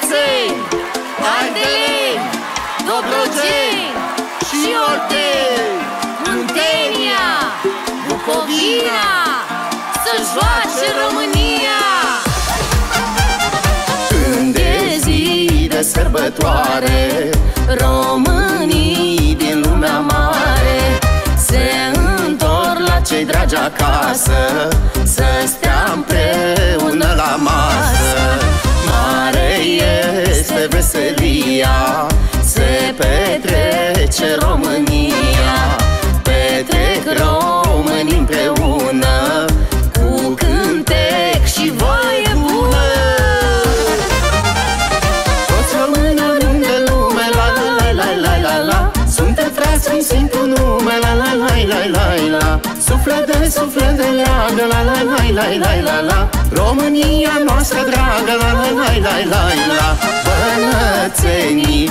Bănățeni, Ardeleni, Dobrogeni și Olteni Muntenia, Bucovina Să joace România. Când e zi de sărbătoare Românii din lumea mare Se întorc la cei dragi acasă Să stea împreună la masă. Mare este veselia Se petrece România Petrec românii împreună Cu cântec și voie bună toți români oriunde în lume La la la la la la la Suntem frați prin simplu nume La la la la la la Suflet de suflet de leagă La la la la la la la România noastră dragă La la la la la la Bănățenii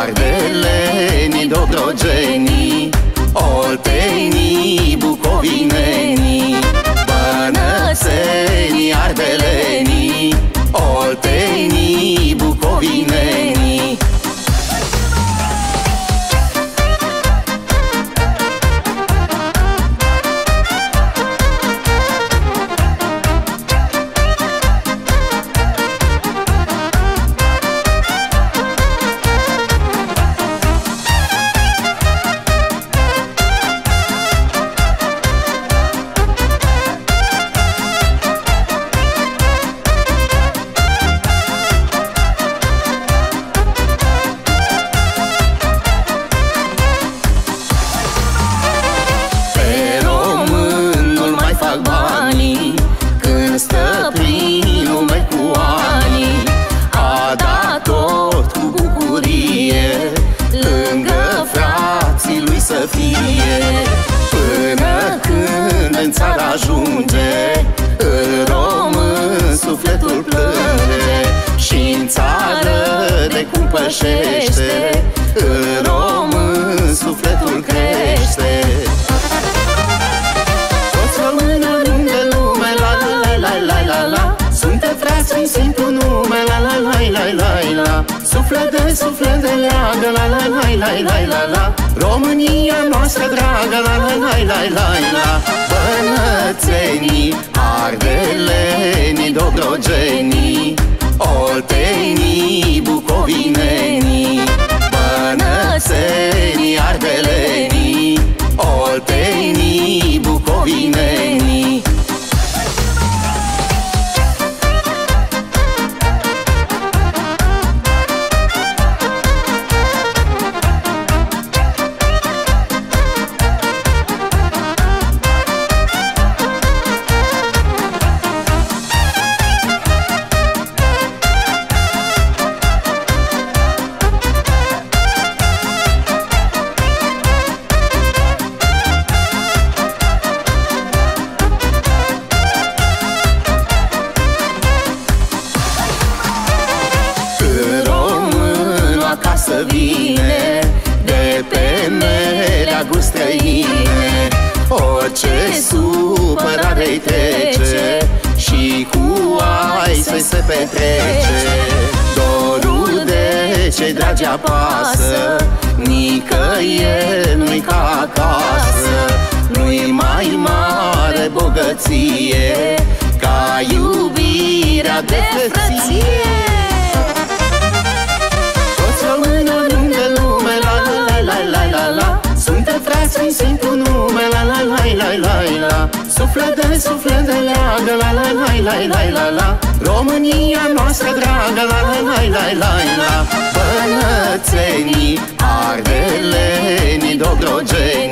Ardelenii Dobrogenii Oltenii stă prin lume cu ani A dat tot cu bucurie Lângă frații lui să fie. Până când în țară ajunge În român sufletul plânge și în țară de cum pășește la la. La la Suntem frați prin simplu nume La la la la la la. Suflet de suflet de leagă La la la la la la la. România noastră dragă La la la la la la. Bănățenii Ardelenii Dobrogenii Oltenii acasă vine De pe meleagul străine. O, ce supărare-i trece Și cu ai să se petrece. Dorul de ce dragi apasă Nicăieri nu-i ca acasă. Nu-i mai mare bogăție Ca iubirea de frăție sufletele De la la la la la la la România noastră dragă La la la la la la. Bălățenii, ardelenii, dobrogenii.